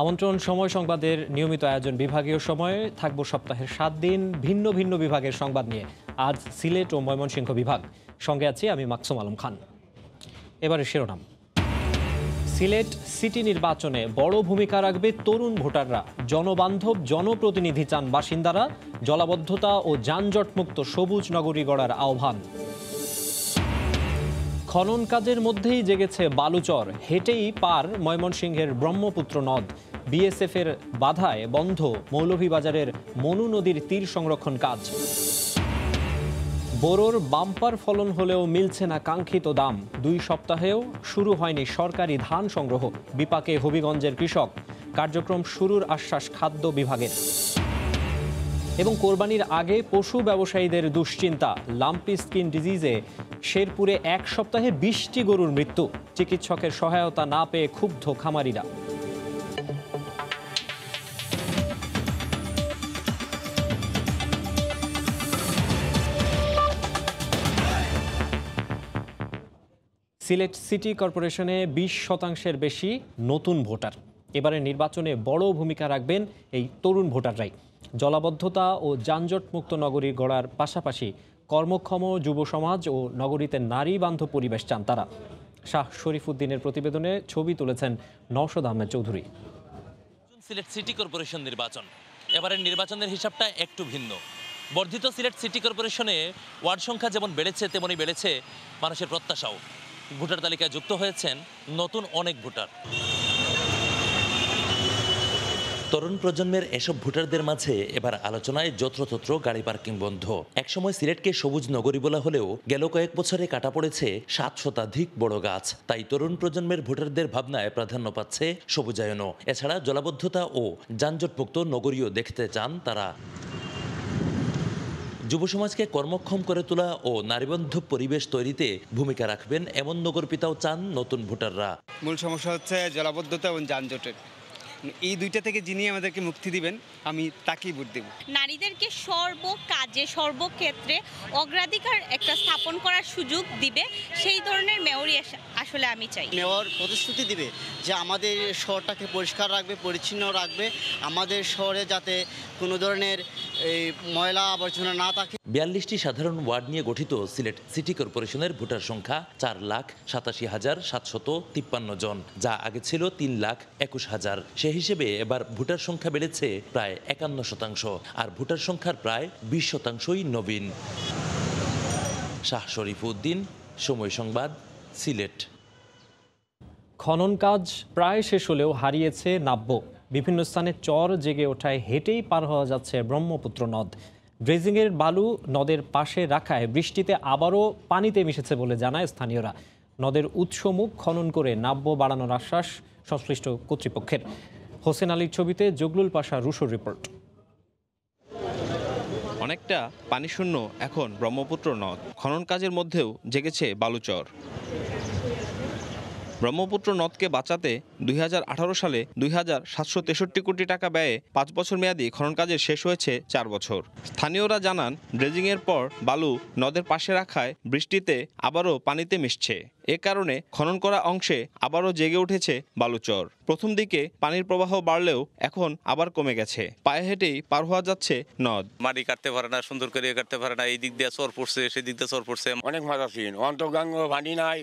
আমন্ত্রণ সময় সংবাদের নিয়মিত আয়োজন বিভাগীয় সময়ে থাকব সপ্তাহের সাত দিন ভিন্ন ভিন্ন বিভাগের সংবাদ নিয়ে। আজ সিলেট ও ময়মনসিংহ বিভাগ। সঙ্গে আছি আমি মাকসুম আলম খান। এবারে শিরোনাম। সিলেট সিটি নির্বাচনে বড় ভূমিকা রাখবে তরুণ ভোটাররা। জনবান্ধব, জনপ্রতিনিধি চান বাসিন্দারা। জলাবদ্ধতা ও যানজটমুক্ত সবুজ নগরী গড়ার আহ্বান। খনন কাজের মধ্যেই জেগেছে বালুচর। হেঁটেই পার ময়মনসিংহের ব্রহ্মপুত্র নদ। বিএসএফ এর বাধায় বন্ধ মৌলভীবাজারের মনু নদীর তীর সংরক্ষণ কাজ। বোরোর বাম্পার ফলন হলেও মিলছে না কাঙ্ক্ষিত দাম। দুই সপ্তাহেও শুরু হয়নি সরকারি ধান সংগ্রহ, বিপাকে হবিগঞ্জের কৃষক। কার্যক্রম শুরুর আশ্বাস খাদ্য বিভাগের। এবং কোরবানির আগে পশু ব্যবসায়ীদের দুশ্চিন্তা লাম্পি স্কিন ডিজিজে শেরপুরে এক সপ্তাহে বিশটি গরুর মৃত্যু। চিকিৎসকের সহায়তা না পেয়ে ক্ষুব্ধ খামারিরা। সিলেট সিটি কর্পোরেশনে বিশ শতাংশের বেশি নতুন ভোটার। এবারে নির্বাচনে বড় ভূমিকা রাখবেন এই তরুণ ভোটাররাই। জলাবদ্ধতা ও যানজটমুক্ত নগরী গড়ার পাশাপাশি কর্মক্ষম যুব সমাজ ও নগরীতে নারী বান্ধব পরিবেশ চান তারা। শাহ শরীফুদ্দিনের প্রতিবেদনে ছবি তুলেছেন নওশদ আহমেদ চৌধুরী। সিলেট সিটি কর্পোরেশন নির্বাচন। এবারের নির্বাচনের হিসাবটা একটু ভিন্ন। বর্ধিত সিলেট সিটি কর্পোরেশনে ওয়ার্ড সংখ্যা যেমন বেড়েছে, তেমনই বেড়েছে মানুষের প্রত্যাশাও। ভোটার তালিকায় যুক্ত হয়েছেন নতুন অনেক ভোটার। তরুণ প্রজন্মের এসব ভোটারদের মাঝে এবার আলোচনায় যত্রতত্র গাড়ি পার্কিং বন্ধ। একসময় সিলেটকে সবুজ নগরী বলা হলেও গেল কয়েক বছরে কাটা পড়েছে সাত শতাধিক বড় গাছ। তাই তরুণ প্রজন্মের ভোটারদের ভাবনায় প্রাধান্য পাচ্ছে সবুজায়নও। এছাড়া জলাবদ্ধতা ও যানজটমুক্ত নগরীও দেখতে চান তারা। যুব সমাজকে কর্মক্ষম করে তোলা ও নারীবন্ধব পরিবেশ তৈরিতে ভূমিকা রাখবেন এমন নগর পিতাও চান নতুন ভোটাররা। মূল সমস্যা হচ্ছে জলাবদ্ধতা এবং যানজটের। এই দুইটা থেকে যিনি আমাদেরকে মুক্তি দিবেন আমি তাকেই ভোট দেব। নারীদেরকে সর্ব কাজে সর্বক্ষেত্রে অগ্রাধিকার একটা স্থাপন করার সুযোগ দিবে। সেই ধরনের মেয়রই আস- আসলে আমি চাই। মেয়র প্রতিশ্রুতি দিবে যে আমাদের শহরটাকে পরিষ্কার রাখবে পরিচ্ছন্ন রাখবে আমাদের শহরে যাতে কোনো ধরনের এই ময়লা আবর্জনা না থাকে। বিয়াল্লিশটি সাধারণ ওয়ার্ড নিয়ে গঠিত সিলেট সিটি কর্পোরেশনের ভোটার সংখ্যা চার লাখ সাতাশি হাজার সাতশত তিপ্পান্ন জন যা আগে ছিল তিন লাখ একুশ হাজার। সে হিসেবে এবার ভোটার সংখ্যা বেড়েছে প্রায় একান্ন শতাংশ, আর ভোটার সংখ্যার প্রায় বিশ শতাংশই নবীন। শাহ শরীফ উদ্দিন, সময় সংবাদ, সিলেট। খনন কাজ প্রায় শেষ হলেও হারিয়েছে নাব্য। বিভিন্ন স্থানে চর জেগে ওঠায় হেঁটেই পার হওয়া যাচ্ছে ব্রহ্মপুত্র নদ। ড্রেজিংয়ের বালু নদের পাশে রাখায় বৃষ্টিতে আবারও পানিতে মিশেছে বলে জানায় স্থানীয়রা। নদের উৎসমুখ খনন করে নাব্য বাড়ানোর আশ্বাস সংশ্লিষ্ট কর্তৃপক্ষের। হোসেন আলীর ছবিতে জগলুল পাশা রুশোর রিপোর্ট। অনেকটা পানিশূন্য এখন ব্রহ্মপুত্র নদ। খনন কাজের মধ্যেও জেগেছে বালুচর। ব্রহ্মপুত্র নদকে বাঁচাতে দুই হাজার আঠারো সালে দুই হাজার সাতশো তেষট্টি কোটি টাকা ব্যয়ে পাঁচ বছর মেয়াদি খনন কাজের শেষ হয়েছে চার বছর। স্থানীয়রা জানান ড্রেজিংয়ের পর বালু নদের পাশে রাখায় বৃষ্টিতে আবারও পানিতে মিশছে। এ কারণে খনন করা অংশে আবারও জেগে উঠেছে বালুচর প্রথম দিকে পানির প্রবাহ বাড়লেও এখন আবার কমে গেছে। পায়ে হেঁটেই পার হওয়া যাচ্ছে নদ। মাটি কাটতে পারে না সুন্দর করে কাটতে পারে না এই দিক দিয়ে চর পড়ছে সেই দিক দিয়ে চর পড়ছে। অনেক মাছ আছে অন্তর্গাঙ্গ পানি নাই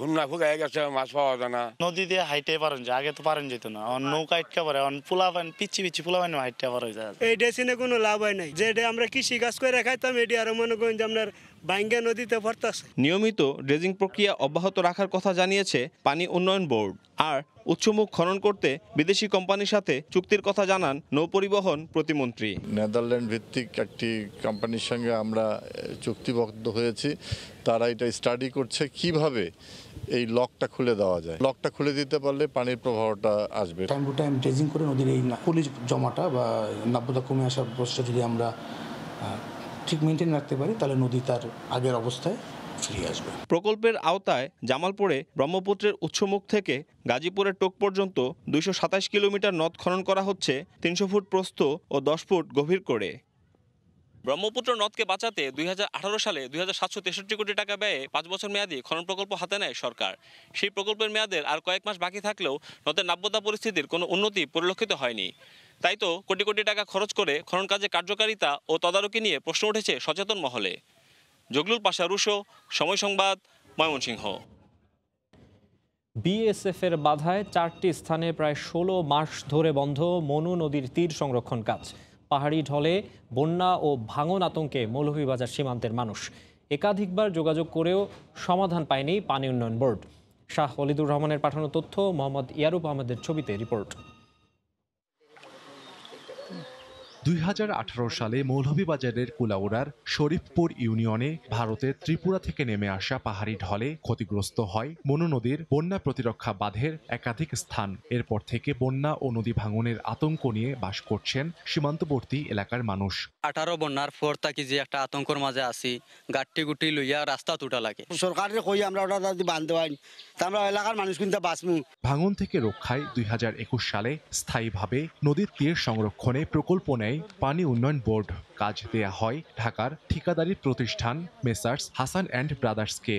হুন্না হয়ে গেছে মাছ পাওয়া যায় না। নদী দিয়ে হাইটে পারেন যে আগে তো পারেন যেত না। অন নৌকা আটকা পারে অন পোলা পান পিচ্ছি পিচ্ছি পোলা পান হাইটটা পারে যায়। এই ডেসিনে কোনো লাভ হয় নাই। যে আমরা কৃষি কাজ করে খাইতাম এটি আরও মনে করেন যে আপনার বাইঙ্গা নদীতে ভরতাছে নিয়মিত ড্রেজিং প্রক্রিয়া অব্যাহত রাখার কথা জানিয়েছে পানি উন্নয়ন বোর্ড। আর উচ্চমুখ খনন করতে বিদেশি কোম্পানির সাথে চুক্তির কথা জানান নৌপরিবহন প্রতিমন্ত্রী। নেদারল্যান্ড ভিত্তিক একটি কোম্পানির সঙ্গে আমরা চুক্তিবদ্ধ হয়েছি। তারা এটা স্টাডি করছে কীভাবে এই লকটা খুলে দেওয়া যায়। লকটা খুলে দিতে পারলে পানির প্রবাহটা আসবে। টাইম টু টাইম ড্রেজিং করে নদীর এই না- পলি জমাটা বা নাব্যতা কমে আসার প্রসেসটা যদি আমরা ঠিক মেনটেন রাখতে পারি তাহলে নদী তার আগের অবস্থায় ফিরে আসবে। প্রকল্পের আওতায় জামালপুরে ব্রহ্মপুত্রের উৎসমুখ থেকে গাজীপুরের টোক পর্যন্ত দুইশো সাতাশ কিলোমিটার নদ খনন করা হচ্ছে তিনশো ফুট প্রস্থ ও দশ ফুট গভীর করে। ব্রহ্মপুত্র নদকে বাঁচাতে দুই হাজার আঠারো সালে দুই হাজার সাতশো তেষট্টি কোটি টাকা ব্যয়ে পাঁচ বছর মেয়াদী খনন প্রকল্প হাতে নেয় সরকার। সেই প্রকল্পের মেয়াদের আর কয়েক মাস বাকি থাকলেও নদের নাব্যতা পরিস্থিতির কোনো উন্নতি পরিলক্ষিত হয়নি। তাই তো কোটি কোটি টাকা খরচ করে খনন কাজে কার্যকারিতা ও তদারকি নিয়ে প্রশ্ন উঠেছে সচেতন মহলে। জগলুল পাশা রুশো, সময় সংবাদ, ময়মনসিংহ। বিএসএফ এর বাধায় চারটি স্থানে প্রায় ষোলো মাস ধরে বন্ধ মনু নদীর তীর সংরক্ষণ কাজ। পাহাড়ি ঢলে বন্যা ও ভাঙন আতঙ্কে মৌলভীবাজার সীমান্তের মানুষ। একাধিকবার যোগাযোগ করেও সমাধান পায়নি পানি উন্নয়ন বোর্ড। শাহ ওলিদুর রহমানের পাঠানো তথ্য, মোহাম্মদ ইয়ারুব আহমেদের ছবিতে রিপোর্ট। দুই হাজার আঠারো সালে মৌলভীবাজারের কুলাউড়ার শরীফপুর ইউনিয়নে ভারতের ত্রিপুরা থেকে নেমে আসা পাহাড়ি ঢলে ক্ষতিগ্রস্ত হয় মনু নদীর বন্যা প্রতিরক্ষা বাঁধের একাধিক স্থান। এরপর থেকে বন্যা ও নদী ভাঙনের আতঙ্ক নিয়ে বাস করছেন সীমান্তবর্তী এলাকার মানুষ। আঠারো বন্যার পর তাকি যে একটা আতঙ্কর মাঝে আছি গাট্টি গুটি লইয়া রাস্তা তুটা লাগে। সরকারের কই আমরা ওটা যদি বান্ধ তা আমরা এলাকার মানুষ কিন্তু বাঁচমু ভাঙন থেকে রক্ষায় দুই হাজার একুশ সালে স্থায়ীভাবে নদীর তীর সংরক্ষণে প্রকল্প নেয় পানি উন্নয়ন বোর্ড। কাজ দেয়া হয় ঢাকার ঠিকাদারি প্রতিষ্ঠান মেসার্স হাসান অ্যান্ড ব্রাদার্সকে।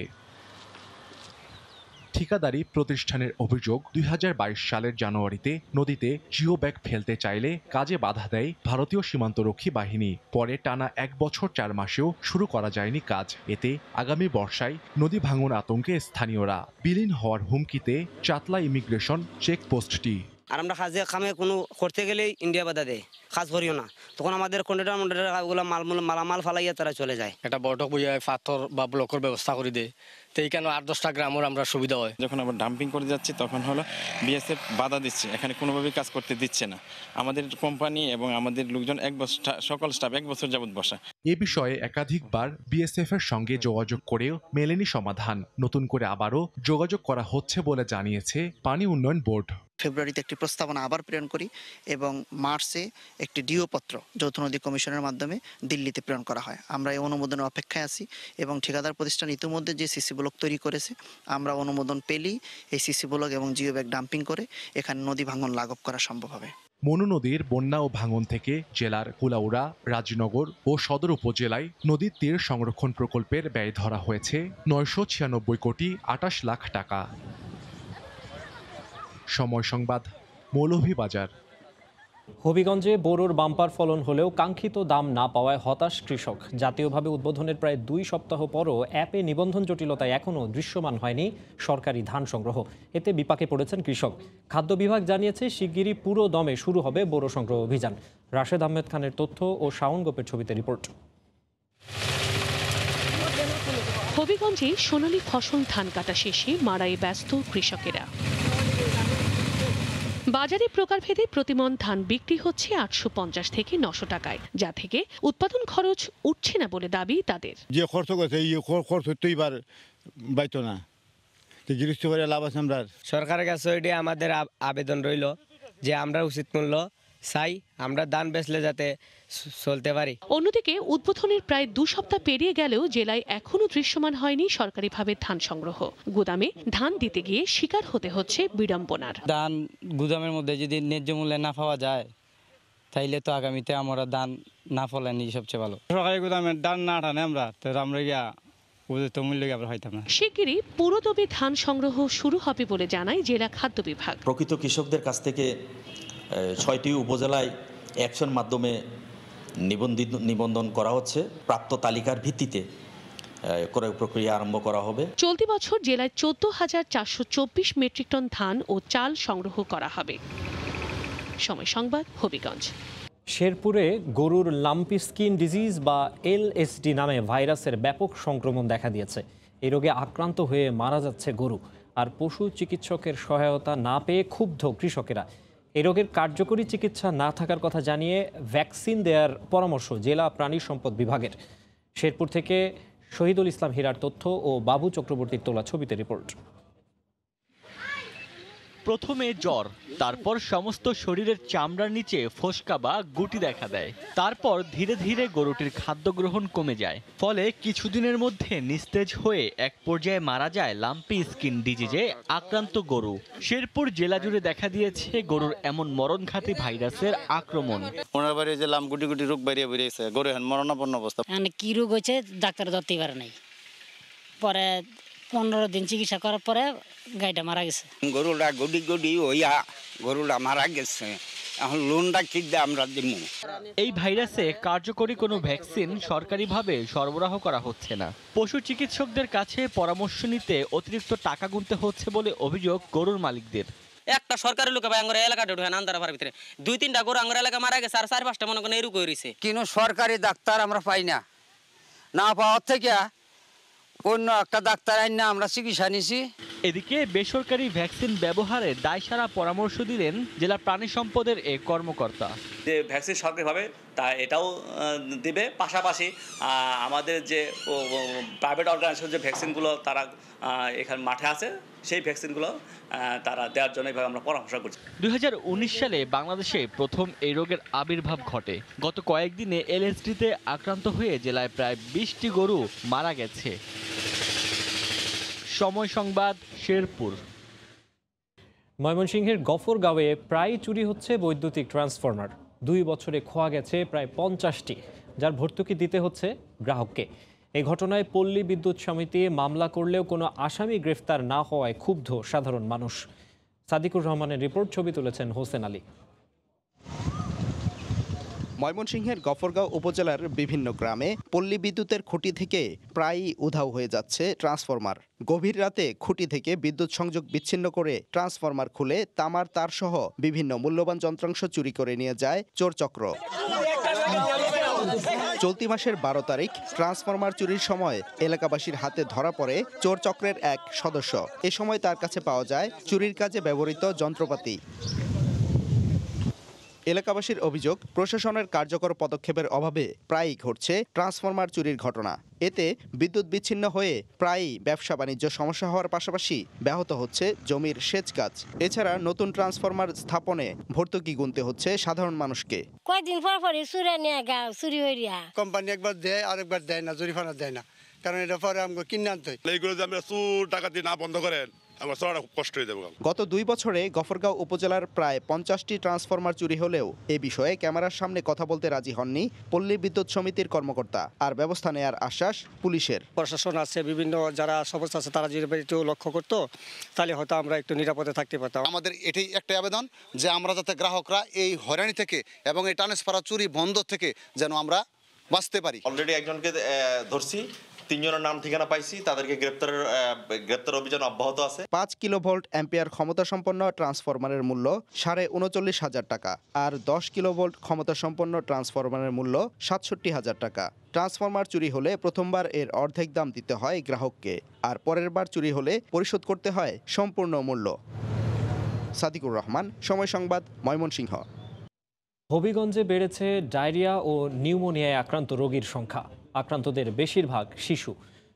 ঠিকাদারি প্রতিষ্ঠানের অভিযোগ, দুই হাজার বাইশ সালের জানুয়ারিতে নদীতে জিও ব্যাগ ফেলতে চাইলে কাজে বাধা দেয় ভারতীয় সীমান্তরক্ষী বাহিনী। পরে টানা এক বছর চার মাসেও শুরু করা যায়নি কাজ। এতে আগামী বর্ষায় নদী ভাঙন আতঙ্কে স্থানীয়রা। বিলীন হওয়ার হুমকিতে চাতলা ইমিগ্রেশন চেকপোস্টটি আর আমরা কাজে কামে কোনো করতে গেলেই ইন্ডিয়া বাধা দেয় কাজ করিও না। তখন আমাদের কন্ট্রাক্টর মন্ডাক্টর ওগুলো মাল মালামাল ফালাইয়া তারা চলে যায়। একটা বৈঠক বইয়া পাথর বা ব্লকের ব্যবস্থা করে দেয় তো এইখানে আট দশটা গ্রামের আমরা সুবিধা হয়? যখন আমরা ডাম্পিং করে যাচ্ছি তখন হলো বিএসএফ বাধা দিচ্ছে। এখানে কোনোভাবেই কাজ করতে দিচ্ছে না। আমাদের কোম্পানি এবং আমাদের লোকজন এক বছর সকল স্টাফ এক বছর যাবত বসা। এ বিষয়ে একাধিকবার বিএসএফ এর সঙ্গে যোগাযোগ করেও মেলেনি সমাধান। নতুন করে আবারও যোগাযোগ করা হচ্ছে বলে জানিয়েছে পানি উন্নয়ন বোর্ড। ফেব্রুয়ারিতে একটি প্রস্তাবনা আবার প্রেরণ করি এবং মার্চে একটি ডিও পত্র যৌথ নদী কমিশনের মাধ্যমে দিল্লিতে প্রেরণ করা হয়। আমরা এই অনুমোদনের অপেক্ষায় আছি এবং ঠিকাদার প্রতিষ্ঠান ইতিমধ্যে যে সিসি ব্লক তৈরি করেছে, আমরা অনুমোদন পেলেই এই সিসি ব্লক এবং জিও ব্যাগ ডাম্পিং করে এখানে নদী ভাঙন লাঘব করা সম্ভব হবে। মনু নদীর বন্যা ও ভাঙন থেকে জেলার কুলাউড়া রাজনগর ও সদর উপজেলায় নদীর তীর সংরক্ষণ প্রকল্পের ব্যয় ধরা হয়েছে নয়শো ছিয়ানব্বই কোটি আটাশ লাখ টাকা। সময় সংবাদ মৌলভীবাজার। হবিগঞ্জে বোরোর বাম্পার ফলন হলেও কাঙ্ক্ষিত দাম না পাওয়ায় হতাশ কৃষক। জাতীয়ভাবে উদ্বোধনের প্রায় দুই সপ্তাহ পরও অ্যাপে নিবন্ধন জটিলতায় এখনও দৃশ্যমান হয়নি সরকারি ধান সংগ্রহ। এতে বিপাকে পড়েছেন কৃষক। খাদ্য বিভাগ জানিয়েছে শিগগিরই পুরো দমে শুরু হবে বোরো সংগ্রহ অভিযান। রাশেদ আহমেদ খানের তথ্য ও শাওন গোপের ছবিতে রিপোর্ট। হবিগঞ্জে সোনালী ফসল ধান কাটা শেষে মারাই ব্যস্ত কৃষকেরা। বাজারে প্রকারভেদে প্রতিমন ধান বিক্রি হচ্ছে আটশো পঞ্চাশ থেকে নশো টাকায় যা থেকে উৎপাদন খরচ উঠছে না বলে দাবি তাদের। যে খরচ করছে এই খরচ তো এবার বাইতো না। তো গৃহস্থ করে লাভ আছে আমরা সরকারের কাছে ওইটি আমাদের আবেদন রইল যে আমরা উচিত মূল্য চাই আমরা দান বেচলে যাতে চলতে পারি। অন্যদিকে উদ্বোধনের প্রায় দু সপ্তাহ পেরিয়ে গেলেও জেলায় এখনও দৃশ্যমান হয়নি সরকারিভাবে ধান সংগ্রহ। গুদামে ধান দিতে গিয়ে শিকার হতে হচ্ছে বিড়ম্বনার। ধান গুদামের মধ্যে যদি ন্যায্য মূল্যে না পাওয়া যায় তাইলে তো আগামীতে আমরা ধান না ফলানি সবচেয়ে ভালো। সরকারি গুদামে ধান না টানে আমরা তো আমরা গিয়া শিগগিরই পুরোদমে ধান সংগ্রহ শুরু হবে বলে জানায় জেলা খাদ্য বিভাগ। প্রকৃত কৃষকদের কাছ থেকে ছয়টি উপজেলায় অ্যাকশন মাধ্যমে নিবন্ধিত নিবন্ধন করা হচ্ছে। প্রাপ্ত তালিকার ভিত্তিতে ক্রয় প্রক্রিয়া আরম্ভ করা হবে। চলতি বছর জেলায় চোদ্দ হাজার চারশো চব্বিশ মেট্রিক টন ধান ও চাল সংগ্রহ করা হবে। সময় সংবাদ হবিগঞ্জ। শেরপুরে গরুর লাম্পি স্কিন ডিজিজ বা এলএসডি নামে ভাইরাসের ব্যাপক সংক্রমণ দেখা দিয়েছে। এই রোগে আক্রান্ত হয়ে মারা যাচ্ছে গরু। আর পশু চিকিৎসকের সহায়তা না পেয়ে ক্ষুব্ধ কৃষকেরা। এই রোগের কার্যকরী চিকিৎসা না থাকার কথা জানিয়ে ভ্যাকসিন দেওয়ার পরামর্শ জেলা প্রাণী সম্পদ বিভাগের। শেরপুর থেকে শহীদুল ইসলাম হীরার তথ্য ও বাবু চক্রবর্তীর তোলা ছবিতে রিপোর্ট। প্রথমে জ্বর তারপর সমস্ত শরীরের চামড়ার নিচে ফোসকা বা গুটি দেখা দেয়। তারপর ধীরে ধীরে গরুটির খাদ্য গ্রহণ কমে যায়। ফলে কিছুদিনের মধ্যে নিস্তেজ হয়ে এক পর্যায়ে মারা যায় লাম্পি স্কিন ডিজিজে আক্রান্ত গরু। শেরপুর জেলা জুড়ে দেখা দিয়েছে গরুর এমন মরণঘাতী ভাইরাসের আক্রমণ। ওনার বাড়ি যে লাম গুটি গুটি রোগ বেরিয়ে বেরিয়েছে গরু এখন মরণাপন্ন অবস্থা। মানে কি রোগ হয়েছে ডাক্তার ধরতেই পারে নাই। পরে পনেরো দিন চিকিৎসা করার পরে গাইটা মারা গেছে। গরুটা গডি গডি হইয়া গরুটা মারা গেছে। এখন লোনটা কি আমরা দিব এই ভাইরাসে কার্যকরী কোনো ভ্যাকসিন সরকারিভাবে সরবরাহ করা হচ্ছে না। পশু চিকিৎসকদের কাছে পরামর্শ নিতে অতিরিক্ত টাকা গুনতে হচ্ছে বলে অভিযোগ গরুর মালিকদের। একটা সরকারি লোকে ভাই আঙ্গুর এলাকাটা ঢুকে আন্দারা পার ভিতরে। দুই তিনটা গরু আঙ্গুর এলাকা মারা গেছে আর চার পাঁচটা মনে করেন এরকম হয়েছে কিন্তু সরকারি ডাক্তার আমরা পাই না। না পাওয়ার থেকে অন্য একটা ডাক্তার আইন না আমরা চিকিৎসা নিছি। এদিকে বেসরকারি ভ্যাকসিন ব্যবহারে দায়সারা পরামর্শ দিলেন জেলা প্রাণী সম্পদের এ কর্মকর্তা। যে ভ্যাকসিন সরকারিভাবে তা এটাও দেবে। পাশাপাশি আমাদের যে প্রাইভেট অর্গানাইজেশন যে ভ্যাকসিনগুলো তারা এখানে মাঠে আছে সেই ভ্যাকসিনগুলো তারা দেওয়ার জন্য এইভাবে আমরা পরামর্শ করছি। দু হাজার উনিশ সালে বাংলাদেশে প্রথম এই রোগের আবির্ভাব ঘটে। গত কয়েকদিনে এলএসডিতে আক্রান্ত হয়ে জেলায় প্রায় বিশটি গরু মারা গেছে। সময় সংবাদ শেরপুর। ময়মনসিংহের গফরগাঁওয়ে প্রায় চুরি হচ্ছে বৈদ্যুতিক ট্রান্সফরমার। দুই বছরে খোয়া গেছে প্রায় পঞ্চাশটি যার ভর্তুকি দিতে হচ্ছে গ্রাহককে। এই ঘটনায় পল্লী বিদ্যুৎ সমিতি মামলা করলেও কোনো আসামি গ্রেফতার না হওয়ায় ক্ষুব্ধ সাধারণ মানুষ। সাদিকুর রহমানের রিপোর্ট, ছবি তুলেছেন হোসেন আলী। ময়মনসিংহের গফরগাঁও উপজেলার বিভিন্ন গ্রামে পল্লী বিদ্যুতের খুঁটি থেকে প্রায়ই উধাও হয়ে যাচ্ছে ট্রান্সফরমার। গভীর রাতে খুঁটি থেকে বিদ্যুৎ সংযোগ বিচ্ছিন্ন করে ট্রান্সফরমার খুলে তামার তারসহ বিভিন্ন মূল্যবান যন্ত্রাংশ চুরি করে নিয়ে যায় চোরচক্র। চলতি মাসের বারো তারিখ ট্রান্সফরমার চুরির সময় এলাকাবাসীর হাতে ধরা পড়ে চোর চক্রের এক সদস্য। এ সময় তার কাছে পাওয়া যায় চুরির কাজে ব্যবহৃত যন্ত্রপাতি। এলাকাবাসীর অভিযোগ প্রশাসনের কার্যকর পদক্ষেপের অভাবে প্রায়ই ঘটছে ট্রান্সফরমার চুরির ঘটনা। এতে বিদ্যুৎ বিচ্ছিন্ন হয়ে প্রায়ই ব্যবসা বাণিজ্য সমস্যা হওয়ার পাশাপাশি ব্যাহত হচ্ছে জমির সেচ কাজ। এছাড়া নতুন ট্রান্সফরমার স্থাপনে ভর্তুকি গুনতে হচ্ছে সাধারণ মানুষকে। কয়েকদিন পর পরে চুরে নিয়ে গা চুরি হইয়া। কোম্পানি একবার দেয় আরেকবার দেয় না জরিফানা দেয় না। কারণ এটা পরে আমাকে কিনে আনতে হয়। এইগুলো যে আমরা চুর টাকা দিয়ে না বন্ধ করেন। আমার চলাটা কষ্ট হয়ে যাবে গত দুই বছরে গফরগাঁও উপজেলার প্রায় পঞ্চাশটি ট্রান্সফরমার চুরি হলেও এ বিষয়ে ক্যামেরার সামনে কথা বলতে রাজি হননি পল্লী বিদ্যুৎ সমিতির কর্মকর্তা আর ব্যবস্থা নেয়ার আশ্বাস পুলিশের। প্রশাসন আছে বিভিন্ন যারা সমস্যা আছে তারা যদি একটু লক্ষ্য করতো তাহলে হয়তো আমরা একটু নিরাপদে থাকতে পারতাম। আমাদের এটাই একটা আবেদন যে আমরা যাতে গ্রাহকরা এই হয়রানি থেকে এবং এই ট্রান্সফার চুরি বন্ধ থেকে যেন আমরা বাঁচতে পারি। অলরেডি একজনকে ধরছি। তিনজনের নাম ঠিকানা পাইছি তাদেরকে গ্রেপ্তারের গ্রেপ্তার অভিযান অব্যাহত আছে। পাঁচ কিলোভোল্ট অ্যাম্পিয়ার ক্ষমতা সম্পন্ন ট্রান্সফরমারের মূল্য সাড়ে উনচল্লিশ হাজার টাকা আর দশ কিলোভোল্ট ক্ষমতা সম্পন্ন ট্রান্সফরমারের মূল্য সাতষট্টি হাজার টাকা। ট্রান্সফরমার চুরি হলে প্রথমবার এর অর্ধেক দাম দিতে হয় গ্রাহককে আর পরের বার চুরি হলে পরিশোধ করতে হয় সম্পূর্ণ মূল্য। সাদিকুর রহমান সময় সংবাদ ময়মনসিংহ। হবিগঞ্জে বেড়েছে ডায়রিয়া ও নিউমোনিয়ায় আক্রান্ত রোগীর সংখ্যা। আক্রান্তদের বেশিরভাগ শিশু।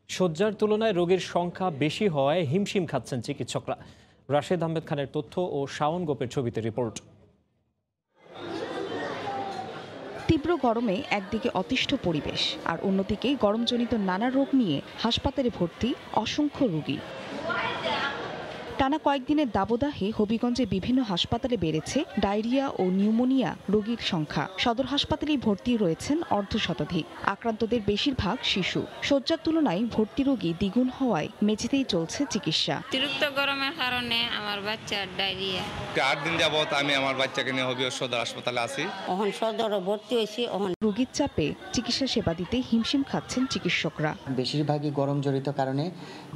শয্যার তুলনায় রোগীর সংখ্যা বেশি হওয়ায় হিমশিম খাচ্ছেন চিকিৎসকরা। রাশেদ আহমেদ খানের তথ্য ও শাওন গোপের ছবিতে রিপোর্ট। তীব্র গরমে একদিকে অতিষ্ঠ পরিবেশ, আর অন্যদিকে গরমজনিত নানা রোগ নিয়ে হাসপাতালে ভর্তি অসংখ্য রোগী। টানা কয়েকদিনের দাবদাহে হবিগঞ্জে বিভিন্ন হাসপাতালে বেড়েছে ডায়রিয়া ও নিউমোনিয়া রোগীর সংখ্যা। সদর হাসপাতালেই ভর্তি রয়েছেন অর্ধ শতাধিক আক্রান্তদের বেশিরভাগ শিশু। শয্যার তুলনায় ভর্তি রোগী দ্বিগুণ হওয়ায় মেঝেতেই চলছে চিকিৎসা। অতিরিক্ত গরমের কারণে আমার বাচ্চার ডায়রিয়া। আট দিন যাবত আমি আমার বাচ্চাকে নিয়ে হবি সদর হাসপাতালে আছি। অহন সদর ভর্তি হয়েছি অহন রোগীর চাপে চিকিৎসা সেবা দিতে হিমশিম খাচ্ছেন চিকিৎসকরা। বেশিরভাগই গরম জড়িত কারণে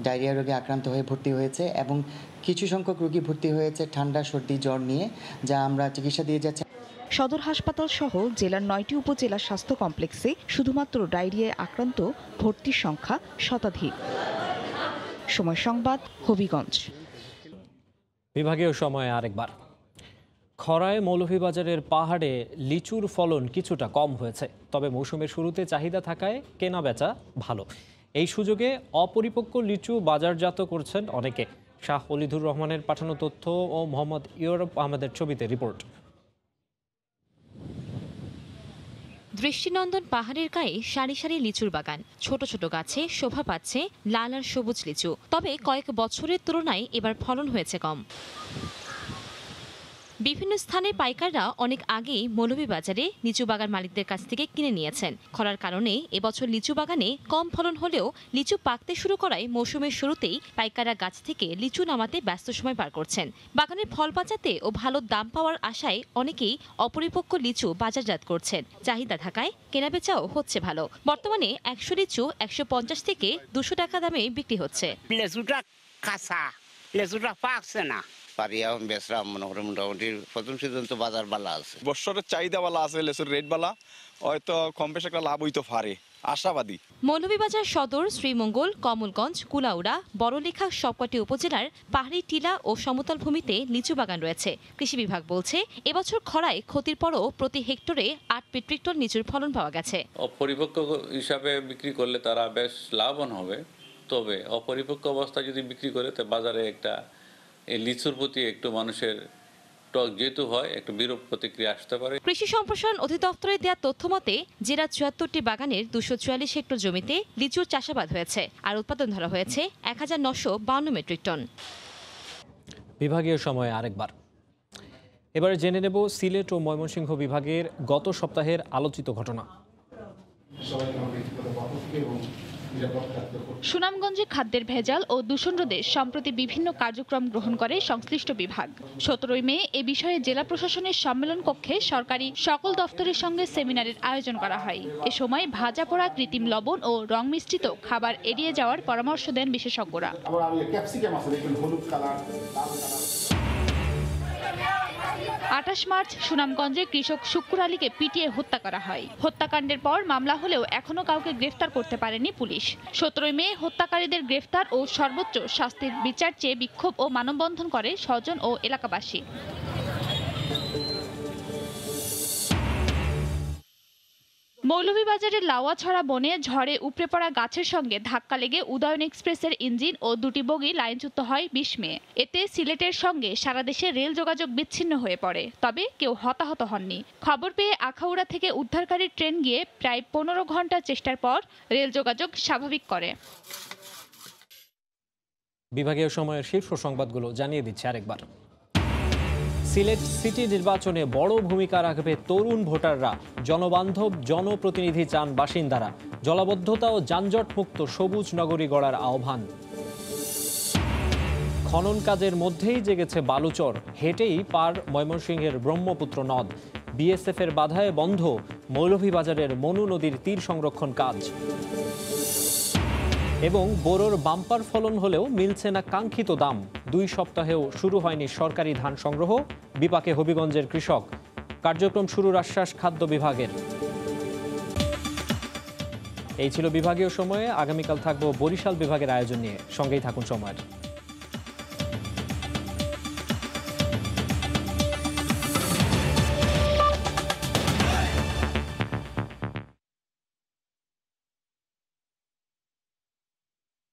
ডায়রিয়া রোগে আক্রান্ত হয়ে ভর্তি হয়েছে এবং কিছু সংখ্যক রোগী ভর্তি হয়েছে ঠান্ডা সর্দি জ্বর নিয়ে যা আমরা চিকিৎসা দিয়ে যাচ্ছি। সদর হাসপাতাল সহ জেলার নয়টি উপজেলা স্বাস্থ্য কমপ্লেক্সে শুধুমাত্র ডায়রিয়ায় আক্রান্ত ভর্তির সংখ্যা শতাধিক। সময় সংবাদ হবিগঞ্জ। বিভাগীয় সময় আরেকবার। খরায় মৌলভীবাজারের পাহাড়ে লিচুর ফলন কিছুটা কম হয়েছে তবে মৌসুমের শুরুতে চাহিদা থাকায় কেনা বেচা ভালো। এই সুযোগে অপরিপক্ক লিচু বাজারজাত করছেন অনেকে। শাহ অলিদুর রহমানের পাঠানো তথ্য ও মোহাম্মদ ইউরোপ আমাদের ছবিতে রিপোর্ট। দৃষ্টিনন্দন পাহাড়ের গায়ে সারি সারি লিচুর বাগান। ছোট ছোট গাছে শোভা পাচ্ছে লাল আর সবুজ লিচু। তবে কয়েক বছরের তুলনায় এবার ফলন হয়েছে কম। বিভিন্ন স্থানে পাইকাররা অনেক আগেই মৌলভীবাজারে লিচু বাগান মালিকদের কাছ থেকে কিনে নিয়েছেন। খরার কারণে এবছর লিচু বাগানে কম ফলন হলেও লিচু পাকতে শুরু করায় মৌসুমের শুরুতেই পাইকাররা গাছ থেকে লিচু নামাতে ব্যস্ত সময় পার করছেন। বাগানের ফল বাঁচাতে ও ভালো দাম পাওয়ার আশায় অনেকেই অপরিপক্ক লিচু বাজারজাত করছেন। চাহিদা থাকায় কেনাবেচাও হচ্ছে ভালো। বর্তমানে একশো লিচু একশো পঞ্চাশ থেকে দুশো টাকা দামে বিক্রি হচ্ছে। লেচুটা কাঁচা লেচুটা পাকছে না। পারি এখন বেচলাম মনে করে মোটামুটি প্রথম সিজন তো বাজার বালা আছে। বছরের চাহিদা বালা আছে লেসুর রেট বালা হয়তো কম বেশ একটা লাভ হইতে পারে। আশাবাদী। মৌলভীবাজার সদর শ্রীমঙ্গল কমলগঞ্জ কুলাউড়া বড়লেখা সবকটি উপজেলার পাহাড়ি টিলা ও সমতল ভূমিতে লিচু বাগান রয়েছে। কৃষি বিভাগ বলছে এবছর খরায় ক্ষতির পরও প্রতি হেক্টরে আট মেট্রিক টন লিচুর ফলন পাওয়া গেছে। অপরিপক্ক হিসাবে বিক্রি করলে তারা বেশ লাভবান হবে তবে অপরিপক্ক অবস্থায় যদি বিক্রি করে তো বাজারে একটা এই লিচুর প্রতি একটু মানুষের টক যেহেতু হয় একটু বিরূপ প্রতিক্রিয়া আসতে পারে। কৃষি সম্প্রসারণ অধিদপ্তরের দেওয়া তথ্য মতে জেলার চুয়াত্তরটি বাগানের দুশো চুয়াল্লিশ হেক্টর জমিতে লিচুর চাষাবাদ হয়েছে আর উৎপাদন ধরা হয়েছে এক হাজার নশো বাউন্ন মেট্রিক টন। বিভাগীয় সময়ে আরেকবার। এবারে জেনে নেব সিলেট ও ময়মনসিংহ বিভাগের গত সপ্তাহের আলোচিত ঘটনা। সুনামগঞ্জে খাদ্যের ভেজাল ও দূষণ রোধে সম্প্রতি বিভিন্ন কার্যক্রম গ্রহণ করে সংশ্লিষ্ট বিভাগ। সতেরোই মে এ বিষয়ে জেলা প্রশাসনের সম্মেলন কক্ষে সরকারি সকল দফতরের সঙ্গে সেমিনারের আয়োজন করা হয়। এ সময় ভাজা পোড়া, কৃত্রিম লবণ ও রং মিশ্রিত খাবার এড়িয়ে যাওয়ার পরামর্শ দেন বিশেষজ্ঞরা। আঠাশ মার্চ সুনামগঞ্জে কৃষক শুক্কুর আলীকে পিটিয়ে হত্যা করা হয়। হত্যাকাণ্ডের পর মামলা হলেও এখনও কাউকে গ্রেফতার করতে পারেনি পুলিশ। সতেরোই মে হত্যাকারীদের গ্রেফতার ও সর্বোচ্চ শাস্তির বিচার চেয়ে বিক্ষোভ ও মানববন্ধন করে স্বজন ও এলাকাবাসী। মৌলভীবাজারের লাওয়াছড়া বনে ঝড়ে উপড়ে পড়া গাছের সঙ্গে ধাক্কা লেগে উদয়ন এক্সপ্রেসের ইঞ্জিন ও দুটি বগি লাইনচ্যুত হয় বিশ মে। এতে সিলেটের সঙ্গে সারা দেশে রেল যোগাযোগ বিচ্ছিন্ন হয়ে পড়ে। তবে কেউ হতাহত হননি। খবর পেয়ে আখাউড়া থেকে উদ্ধারকারী ট্রেন গিয়ে প্রায় পনেরো ঘণ্টা চেষ্টার পর রেল যোগাযোগ স্বাভাবিক করে। বিভাগীয় সময়ের শীর্ষ সংবাদগুলো জানিয়ে দিচ্ছে আরেকবার। সিলেট সিটি নির্বাচনে বড় ভূমিকা রাখবে তরুণ ভোটাররা। জনবান্ধব, জনপ্রতিনিধি চান বাসিন্দারা। জলাবদ্ধতা ও যানজট মুক্ত সবুজ নগরী গড়ার আহ্বান। খনন কাজের মধ্যেই জেগেছে বালুচর। হেঁটেই পার ময়মনসিংহের ব্রহ্মপুত্র নদ। বিএসএফ এর বাধায় বন্ধ। মৌলভীবাজারের মনু নদীর তীর সংরক্ষণ কাজ। এবং বোরোর বাম্পার ফলন হলেও মিলছে না কাঙ্ক্ষিত দাম। দুই সপ্তাহেও শুরু হয়নি সরকারি ধান সংগ্রহ, বিপাকে হবিগঞ্জের কৃষক। কার্যক্রম শুরুর আশ্বাস খাদ্য বিভাগের। এই ছিল বিভাগীয় সময়ে। আগামীকাল থাকব বরিশাল বিভাগের আয়োজন নিয়ে। সঙ্গেই থাকুন সময়ের।